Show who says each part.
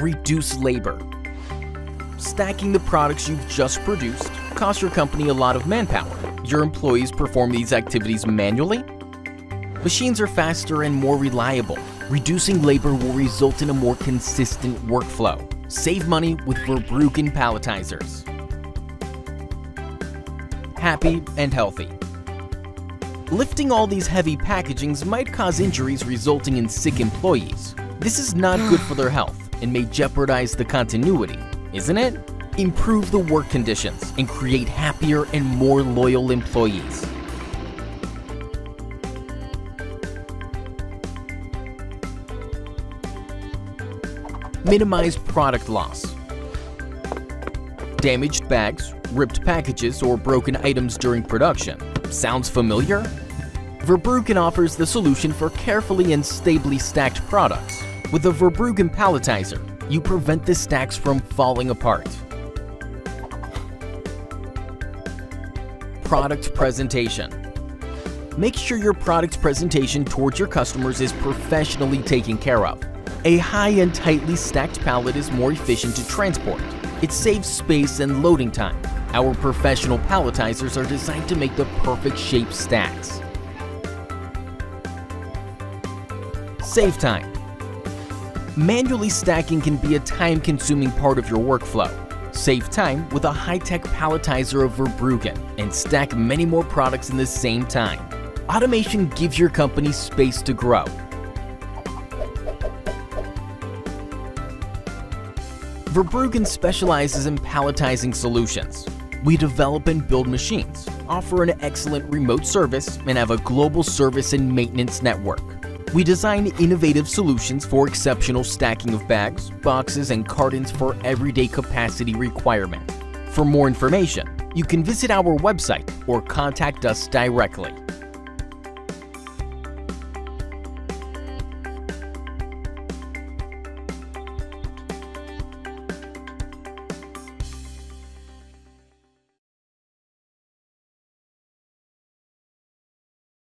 Speaker 1: Reduce labor. Stacking the products you've just produced costs your company a lot of manpower. Your employees perform these activities manually? Machines are faster and more reliable. Reducing labor will result in a more consistent workflow. Save money with Verbruggen palletizers. Happy and healthy. Lifting all these heavy packagings might cause injuries resulting in sick employees. This is not good for their health and may jeopardize the continuity, isn't it? Improve the work conditions and create happier and more loyal employees. Minimize product loss. Damaged bags, ripped packages, or broken items during production. Sounds familiar? Verbruggen offers the solution for carefully and stably stacked products. With the Verbruggen palletizer, you prevent the stacks from falling apart. Product presentation. Make sure your product presentation towards your customers is professionally taken care of. A high and tightly stacked pallet is more efficient to transport. It saves space and loading time. Our professional palletizers are designed to make the perfect shape stacks. Save time. Manually stacking can be a time-consuming part of your workflow. Save time with a high-tech palletizer of Verbruggen and stack many more products in the same time. Automation gives your company space to grow. Verbruggen specializes in palletizing solutions. We develop and build machines, offer an excellent remote service, and have a global service and maintenance network. We design innovative solutions for exceptional stacking of bags, boxes, and cartons for everyday capacity requirement. For more information, you can visit our website or contact us directly.